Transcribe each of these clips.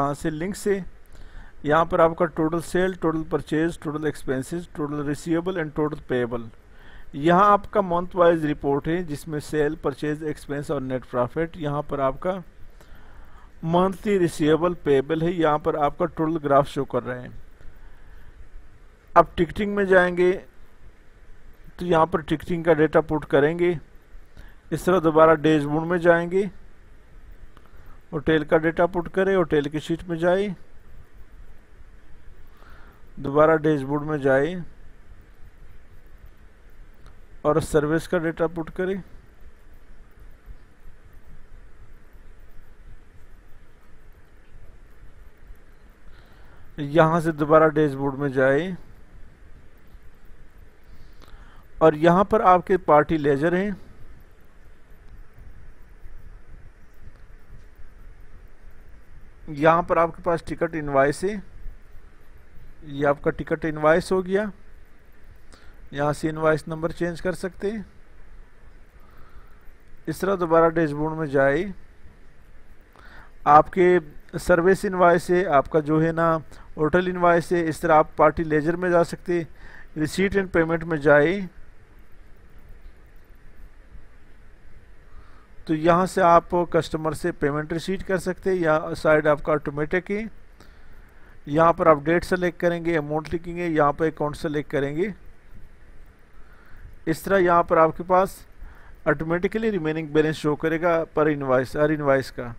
यहाँ से लिंक से। यहाँ पर आपका total sale total purchase total expenses total receivable and total payable यहाँ आपका मंथ वाइज रिपोर्ट है, जिसमें सेल परचेज एक्सपेंस और नेट प्रॉफिट यहाँ पर आपका मंथली रिसीवेबल पेएबल है। यहाँ पर आपका टोटल ग्राफ शो कर रहे हैं। अब टिकटिंग में जाएँगे तो यहाँ पर टिकटिंग का डेटा पुट करेंगे। इस तरह दोबारा डैशबोर्ड में जाएँगे। होटल का डेटा पुट करें, होटल की शीट में जाए, दोबारा डैशबोर्ड में जाए और सर्विस का डेटा पुट करें। यहाँ से दोबारा डैशबोर्ड में जाए और यहाँ पर आपके पार्टी लेजर हैं। यहाँ पर आपके पास टिकट इनवाइस है। ये आपका टिकट इनवाइस हो गया। यहाँ से इनवाइस नंबर चेंज कर सकते हैं। इस तरह दोबारा डैशबोर्ड में जाए। आपके सर्विस इनवाइस है, आपका जो है ना होटल इनवाइस है, इस तरह आप पार्टी लेजर में जा सकते रिसीट एंड पेमेंट में जाए। तो यहाँ से आप कस्टमर से पेमेंट रिसीट कर सकते हैं या साइड आपका ऑटोमेटिक है। यहाँ पर आप डेट सेलेक्ट करेंगे अमाउंट लिखेंगे, यहाँ पर अकाउंट सेलेक्ट करेंगे। इस तरह यहाँ पर आपके पास ऑटोमेटिकली रिमेनिंग बैलेंस शो करेगा पर इनवाइस हर इनवाइस का।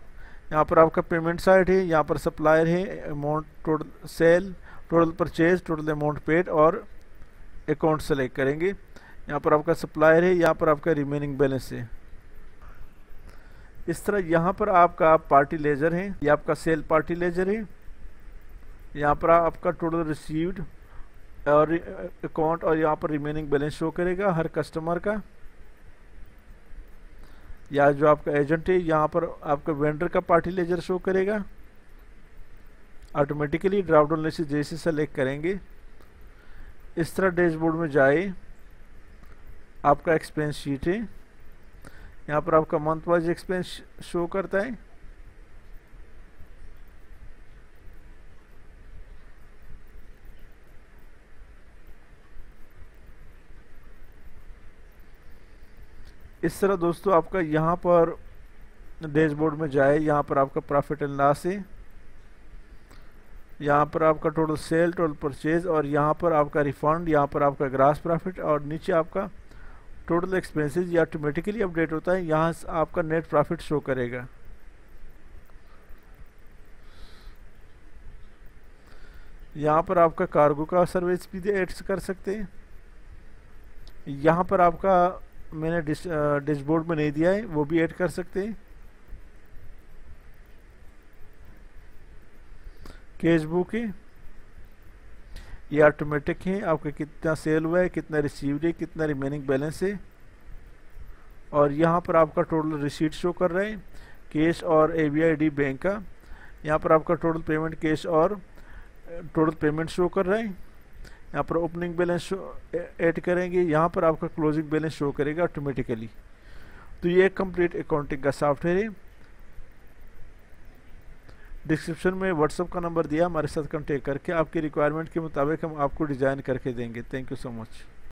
यहाँ पर आपका पेमेंट साइड है, यहाँ पर सप्लायर है amount total sale total purchase total amount paid और अकाउंट सेलेक्ट करेंगे। यहाँ पर आपका सप्लायर है, यहाँ पर आपका रिमेनिंग बैलेंस है। इस तरह यहाँ पर आपका पार्टी लेजर है, ये आपका सेल पार्टी लेजर है, यहाँ पर आपका टोटल रिसीव्ड और अकाउंट और यहाँ पर रिमेनिंग बैलेंस शो करेगा हर कस्टमर का। या जो आपका एजेंट है, यहाँ पर आपका वेंडर का पार्टी लेजर शो करेगा। ऑटोमेटिकली ड्राफ्ट डाउन लिस्ट जैसे सेलेक्ट करेंगे। इस तरह डैशबोर्ड में जाए, आपका एक्सपेंस शीट है। यहाँ पर आपका मंथ वाइज एक्सपेंस शो करता है। इस तरह दोस्तों आपका यहाँ पर डैशबोर्ड में जाए, यहाँ पर आपका प्रॉफिट एंड लॉस है। यहाँ पर आपका टोटल सेल, टोटल परचेज और यहाँ पर आपका रिफंड, यहाँ पर आपका ग्रास प्रॉफिट और नीचे आपका टोटल एक्सपेंसेस ये ऑटोमेटिकली अपडेट होता है, यहाँ आपका नेट प्रॉफिट शो करेगा। यहाँ पर आपका कार्गो का सर्विस भी ऐड कर सकते हैं। यहाँ पर आपका मैंने डैशबोर्ड में नहीं दिया है, वो भी ऐड कर सकते हैं। कैश बुक है ये ऑटोमेटिक है, आपका कितना सेल हुआ है, कितना रिसीव्ड है, कितना रिमेनिंग बैलेंस है। और यहाँ पर आपका टोटल रिसीट शो कर रहे हैं कैश और एबीआईडी बैंक का। यहाँ पर आपका टोटल पेमेंट कैश और टोटल पेमेंट शो कर रहे हैं। यहाँ पर ओपनिंग बैलेंस ऐड करेंगे, यहाँ पर आपका क्लोजिंग बैलेंस शो करेगा ऑटोमेटिकली तो ये कंप्लीट अकाउंटिंग का सॉफ्टवेयर है। डिस्क्रिप्शन में व्हाट्सअप का नंबर दिया, हमारे साथ कॉन्टेक्ट करके आपकी रिक्वायरमेंट के मुताबिक हम आपको डिज़ाइन करके देंगे। Thank you so much